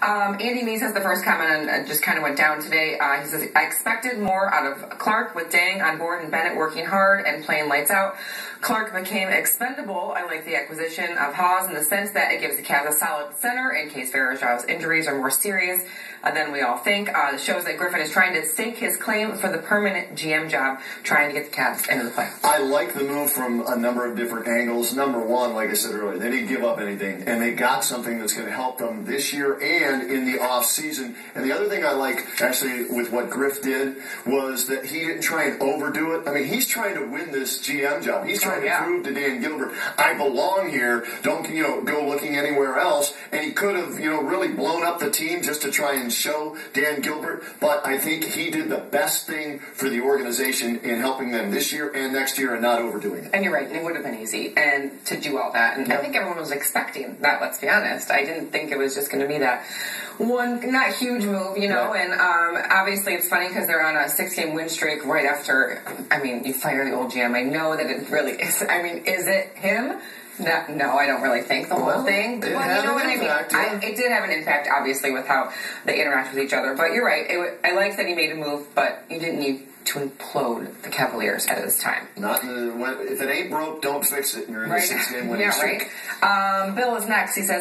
Um, Andy Mees has the first comment and uh, just kind of went down today. Uh, he says, I expected more out of Clark with Deng on board and Bennett working hard and playing lights out. Clark became expendable. I like the acquisition of Hawes in the sense that it gives the Cavs a solid center in case Varejão's injuries are more serious uh, than we all think. Uh, it shows that Griffin is trying to stake his claim for the permanent GM job, trying to get the Cavs into the playoffs. I like the move from a number of different angles. Number one, like I said earlier, they didn't give up anything, and they got something that's going to help them this year and in the off season. And the other thing I like, actually, with what Griff did was that he didn't try and overdo it. I mean, he's trying to win this GM job. He's trying Oh, yeah. to prove to Dan Gilbert, I belong here. Don't you know go looking anywhere else. And he could have you know really blown up the team just to try and show Dan Gilbert. But I think he did the best thing for the organization in helping them this year and next year and not overdoing it. And you're right, it would have been easy and to do all that. And I think everyone was expecting that, let's be honest. I didn't think it was just going to be that one, not huge move, you know. Right. And um, obviously it's funny because they're on a six game win streak right after, I mean, you fire the old GM. I know that it really is. I mean, is it him? No, no, I don't really think the Well, whole thing. it Well, you know what I mean. impact, I, it did have an impact, obviously, with how they interact with each other. But you're right. It, I like that he made a move, but you didn't need to implode the Cavaliers at this time. Not the, if it ain't broke, don't fix it. You're in a six game winning yeah, streak. right. Um, Bill is next. He says.